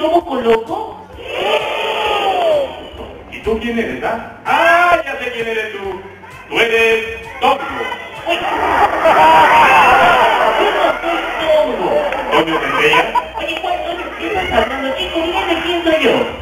lobo coloco? ¿Y tú quién eres, ah? ¡Ah, ya sé quién eres tú! ¡Tú eres Tongo! ¡Yo no soy Tongo! ¿Dónde te enseñas? Oye, ¿cuántos estás hablando, chico? Dime quién soy yo.